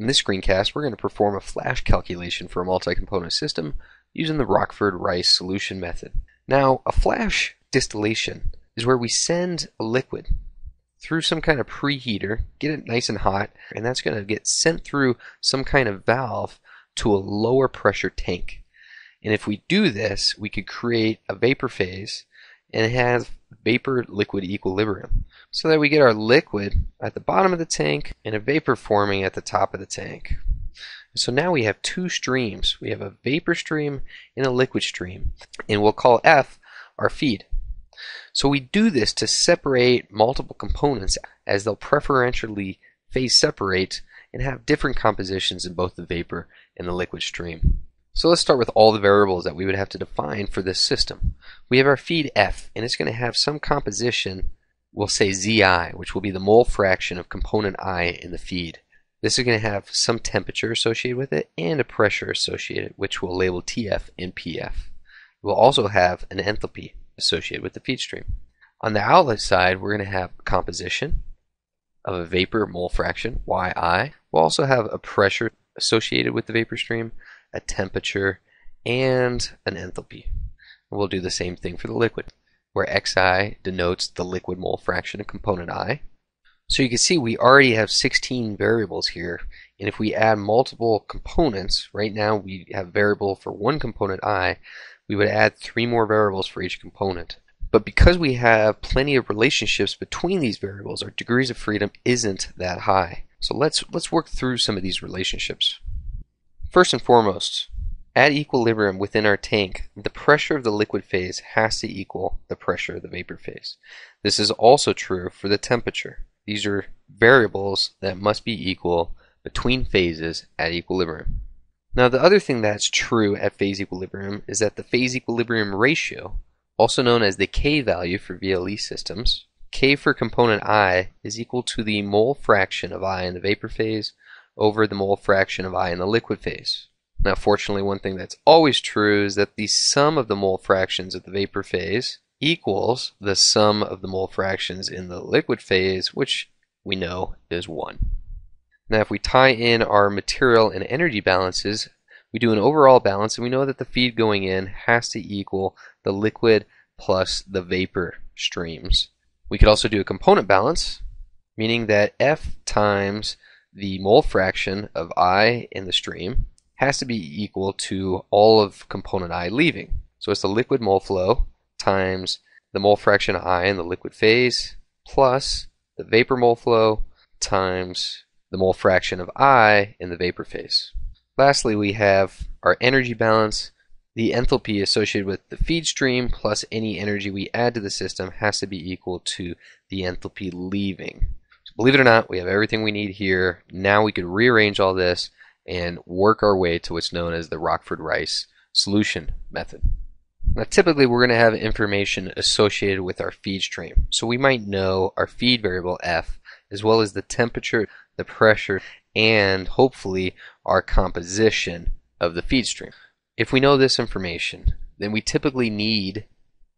In this screencast, we're going to perform a flash calculation for a multi-component system using the Rachford-Rice solution method. Now, a flash distillation is where we send a liquid through some kind of preheater, get it nice and hot, and that's going to get sent through some kind of valve to a lower pressure tank. And if we do this, we could create a vapor phase and have vapor liquid equilibrium so that we get our liquid at the bottom of the tank and a vapor forming at the top of the tank. So now we have two streams. We have a vapor stream and a liquid stream. And we'll call F our feed. So we do this to separate multiple components as they'll preferentially phase separate and have different compositions in both the vapor and the liquid stream. So let's start with all the variables that we would have to define for this system. We have our feed F, and it's going to have some composition, we'll say Zi, which will be the mole fraction of component I in the feed. This is going to have some temperature associated with it and a pressure associated, which we'll label TF and PF. We'll also have an enthalpy associated with the feed stream. On the outlet side, we're going to have composition of a vapor mole fraction, Yi. We'll also have a pressure associated with the vapor stream, a temperature, and an enthalpy. We'll do the same thing for the liquid, where xi denotes the liquid mole fraction of component i. So you can see we already have 16 variables here, and if we add multiple components, right now we have variable for one component i, we would add three more variables for each component. But because we have plenty of relationships between these variables, our degrees of freedom isn't that high. So let's let's work through some of these relationships. First and foremost, at equilibrium within our tank, the pressure of the liquid phase has to equal the pressure of the vapor phase. This is also true for the temperature. These are variables that must be equal between phases at equilibrium. Now the other thing that's true at phase equilibrium is that the phase equilibrium ratio also known as the K value for VLE systems. K for component I is equal to the mole fraction of I in the vapor phase over the mole fraction of I in the liquid phase. Now fortunately one thing that's always true is that the sum of the mole fractions of the vapor phase equals the sum of the mole fractions in the liquid phase which we know is 1. Now if we tie in our material and energy balances we do an overall balance and we know that the feed going in has to equal the liquid plus the vapor streams. We could also do a component balance, meaning that F times the mole fraction of I in the stream has to be equal to all of component I leaving. So it's the liquid mole flow times the mole fraction of I in the liquid phase plus the vapor mole flow times the mole fraction of I in the vapor phase. Lastly, we have our energy balance. The enthalpy associated with the feed stream plus any energy we add to the system has to be equal to the enthalpy leaving. Believe it or not, we have everything we need here. Now we could rearrange all this and work our way to what's known as the Rachford-Rice solution method. Now typically we're going to have information associated with our feed stream. So we might know our feed variable F as well as the temperature, the pressure, and hopefully our composition of the feed stream. If we know this information, then we typically need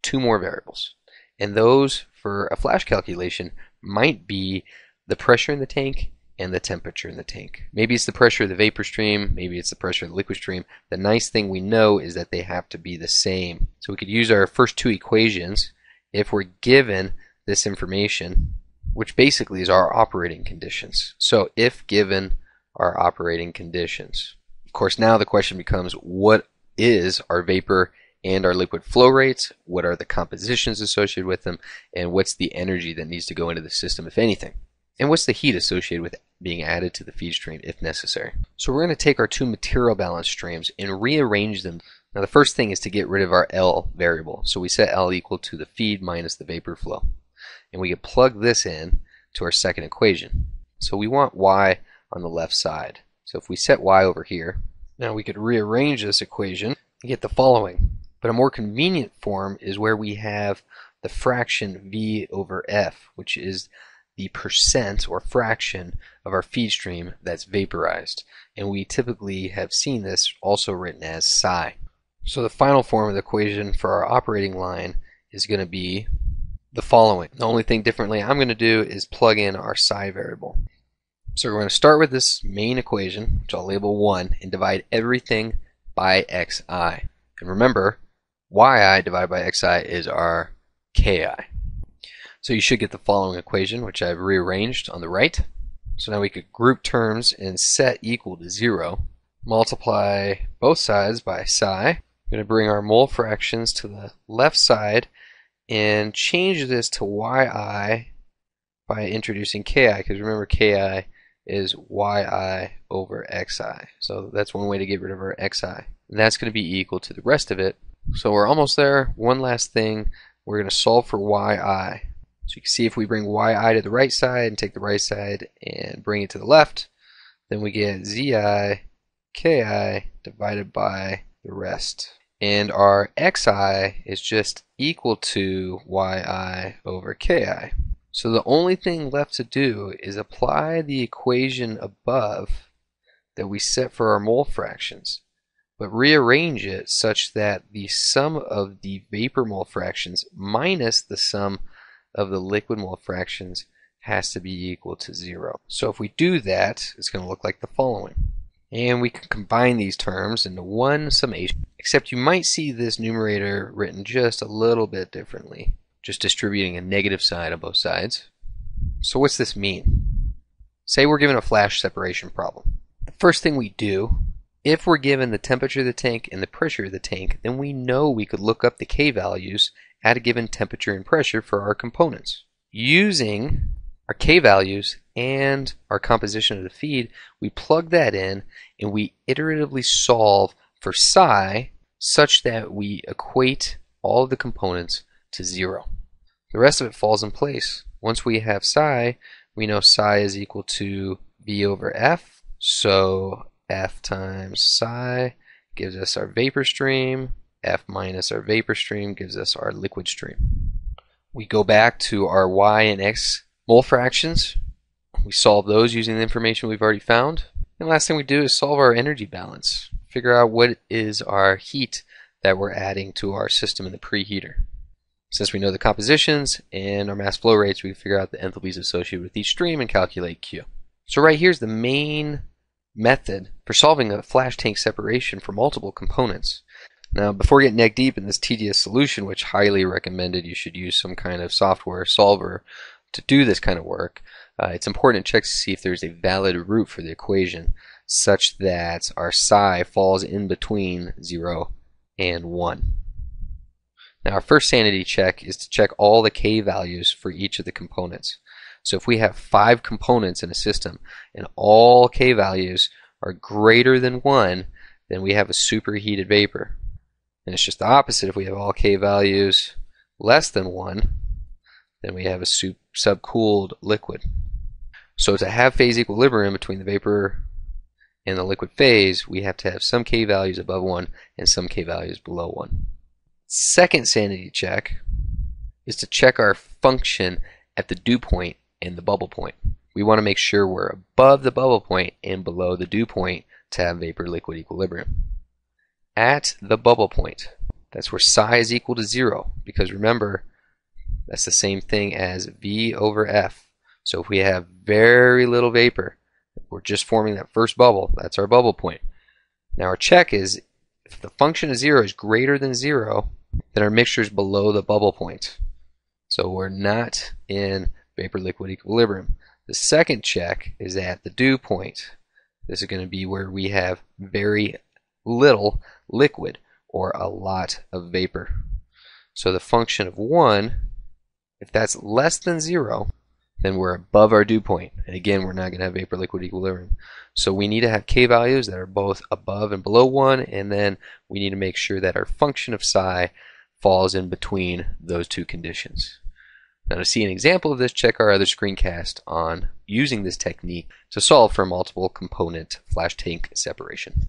two more variables. And those for a flash calculation might be the pressure in the tank and the temperature in the tank. Maybe it's the pressure of the vapor stream, maybe it's the pressure of the liquid stream. The nice thing we know is that they have to be the same. So we could use our first two equations if we're given this information which basically is our operating conditions. So if given our operating conditions. Of course, now the question becomes what is our vapor and our liquid flow rates? What are the compositions associated with them? And what's the energy that needs to go into the system, if anything? And what's the heat associated with being added to the feed stream if necessary? So we're going to take our two material balance streams and rearrange them. Now the first thing is to get rid of our L variable. So we set L equal to the feed minus the vapor flow and we could plug this in to our second equation. So we want y on the left side. So if we set y over here, now we could rearrange this equation and get the following. But a more convenient form is where we have the fraction v over f, which is the percent or fraction of our feed stream that's vaporized. And we typically have seen this also written as psi. So the final form of the equation for our operating line is going to be the following. The only thing differently I'm going to do is plug in our psi variable. So we're going to start with this main equation, which I'll label 1, and divide everything by xi. And remember, yi divided by xi is our ki. So you should get the following equation, which I've rearranged on the right. So now we could group terms and set equal to 0. Multiply both sides by psi. We're going to bring our mole fractions to the left side and change this to yi by introducing ki, because remember ki is yi over xi. So that's one way to get rid of our xi. And that's going to be equal to the rest of it. So we're almost there. One last thing. We're going to solve for yi. So you can see if we bring yi to the right side and take the right side and bring it to the left, then we get zi ki divided by the rest. And our xi is just equal to yi over ki. So the only thing left to do is apply the equation above that we set for our mole fractions, but rearrange it such that the sum of the vapor mole fractions minus the sum of the liquid mole fractions has to be equal to zero. So if we do that, it's going to look like the following. And we can combine these terms into one summation, except you might see this numerator written just a little bit differently just distributing a negative sign on both sides. So what's this mean? Say we're given a flash separation problem. The first thing we do, if we're given the temperature of the tank and the pressure of the tank, then we know we could look up the K values at a given temperature and pressure for our components. Using our K values and our composition of the feed, we plug that in and we iteratively solve for psi such that we equate all of the components to zero. The rest of it falls in place. Once we have psi, we know psi is equal to V over F. So F times psi gives us our vapor stream. F minus our vapor stream gives us our liquid stream. We go back to our Y and X mole fractions. We solve those using the information we've already found. And last thing we do is solve our energy balance. Figure out what is our heat that we're adding to our system in the preheater. Since we know the compositions and our mass flow rates, we can figure out the enthalpies associated with each stream and calculate Q. So right here's the main method for solving a flash tank separation for multiple components. Now, before getting neck deep in this tedious solution, which highly recommended you should use some kind of software solver to do this kind of work, uh, it's important to check to see if there's a valid root for the equation such that our psi falls in between 0 and 1. Now our first sanity check is to check all the K values for each of the components. So if we have five components in a system and all K values are greater than 1, then we have a superheated vapor. And it's just the opposite. If we have all K values less than 1, then we have a subcooled liquid. So to have phase equilibrium between the vapor and the liquid phase, we have to have some K values above 1 and some K values below 1. Second sanity check is to check our function at the dew point and the bubble point. We want to make sure we're above the bubble point and below the dew point to have vapor-liquid equilibrium. At the bubble point, that's where psi is equal to zero because remember, that's the same thing as V over F. So if we have very little vapor, we're just forming that first bubble, that's our bubble point. Now our check is if the function of zero is greater than zero, then our mixture is below the bubble point. So we're not in vapor-liquid equilibrium. The second check is at the dew point. This is going to be where we have very little liquid or a lot of vapor. So the function of 1, if that's less than 0, then we're above our dew point. And again, we're not going to have vapor-liquid equilibrium. So we need to have k values that are both above and below 1, and then we need to make sure that our function of psi falls in between those two conditions. Now to see an example of this, check our other screencast on using this technique to solve for multiple component flash tank separation.